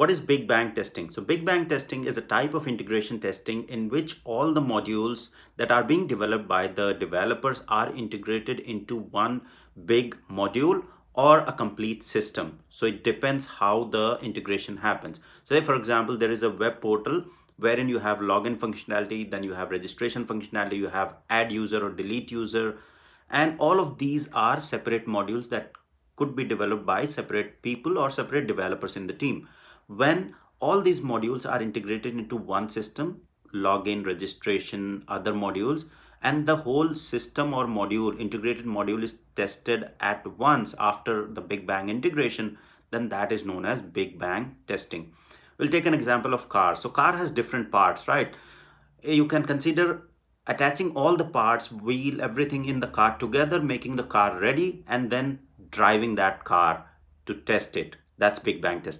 What is Big Bang testing? So Big Bang testing is a type of integration testing in which all the modules that are being developed by the developers are integrated into one big module or a complete system. So it depends how the integration happens. Say for example, there is a web portal wherein you have login functionality, then you have registration functionality, you have add user or delete user, and all of these are separate modules that could be developed by separate people or separate developers in the team when all these modules are integrated into one system, login, registration, other modules, and the whole system or module, integrated module is tested at once after the Big Bang integration, then that is known as Big Bang testing. We'll take an example of car. So car has different parts, right? Eh, you can consider attaching all the parts, wheel, everything in the car together, making the car ready, and then driving that car to test it. That's Big Bang testing.